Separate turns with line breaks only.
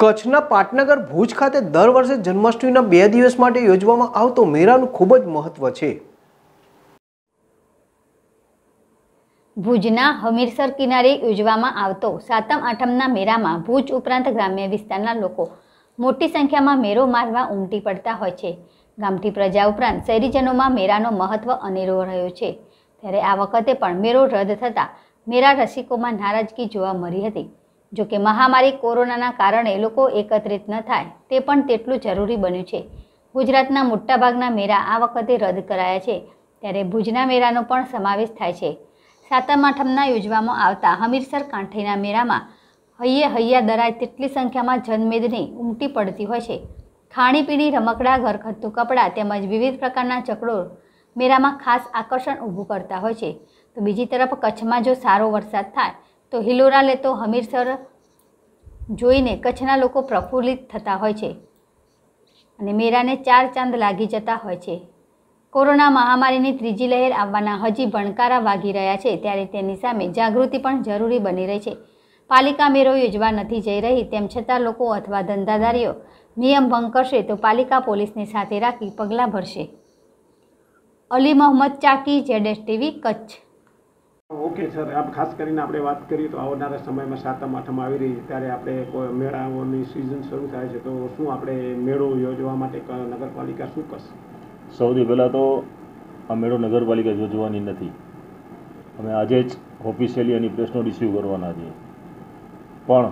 કચ્છના પાટનગર ભુજ ખાતે દર વર્ષે જન્માષ્ટમીના બે દિવસ માટે યોજવામાં આવતો મેળાનું ખૂબ જ મહત્વ છે.
ભુજના હમીરસર કિનારે યોજવામાં આવતો સાતમ આઠમના મેળામાં ભુજ ઉપરાંત ગ્રામ્ય વિસ્તારના લોકો મોટી સંખ્યામાં મેળો મારવા ઉમટી પડતા હોય છે. ગામથી પ્રજા ઉપરાંત શહેરીજનોમાં મેળાનો મહત્વ અનેરો રહ્યો છે. ત્યારે આ વખતે પણ મેળો રદ થતાં મેળા રસિકોમાં નારાજગી જોવા મળી હતી. જોકે મહામારી કોરોનાના કારણે લોકો એકત્રિત ન થાય, તે પણ તેટલું જરૂરી બન્યું છે. ગુજરાતના મોટાભાગના મેળા આ વખતે રદ કરાયા છે, ત્યારે ભુજના મેળાનો પણ સમાવેશ થાય છે. સાતમ આઠમના યોજવામાં આવતા હમીરસર કાંઠેના મેળામાં હૈયે હૈયા દરાય તેટલી સંખ્યામાં જનમેદની ઉમટી પડતી હોય છે. ખાણીપીણી, રમકડા ઘરખત્તું કપડાં તેમજ વિવિધ પ્રકારના ચકડો મેળામાં ખાસ આકર્ષણ ઊભું કરતા હોય છે. તો બીજી તરફ કચ્છમાં જો સારો વરસાદ થાય તો હિલોરા લેતો હમીરસર જોઈને કચ્છના લોકો પ્રફુલ્લિત થતા હોય છે અને મેરાને ચાર ચાંદ લાગી જતા હોય છે. કોરોના મહામારીની ત્રીજી લહેર આવવાના હજી ભણકારા વાગી રહ્યા છે ત્યારે તેની સામે જાગૃતિ પણ જરૂરી બની રહી છે. પાલિકા મેળો યોજવા નથી જઈ રહી તેમ છતાં લોકો અથવા ધંધાદારીઓ નિયમ ભંગ કરશે તો પાલિકા પોલીસને સાથે રાખી પગલાં ભરશે. અલી મોહમ્મદ ચાકી, જેડેશ ટીવી, કચ્છ.
ઓકે સર આપ ખાસ કરીને આપણે વાત કરીએ તો આવનારા સમયમાં સાતમ, આઠમ આવી રહી છે. ત્યારે આપણે કોઈ મેળાઓની સિઝન શરૂ થાય છે તો શું આપણે મેળો યોજવા માટે નગરપાલિકા શું કરશે?
સૌથી પહેલાં તો આ મેળો નગરપાલિકા યોજવાની નથી. અમે આજે જ ઓફિશિયલી એની પ્રેસ નોટ ઇસ્યુ કરવાના છીએ. પણ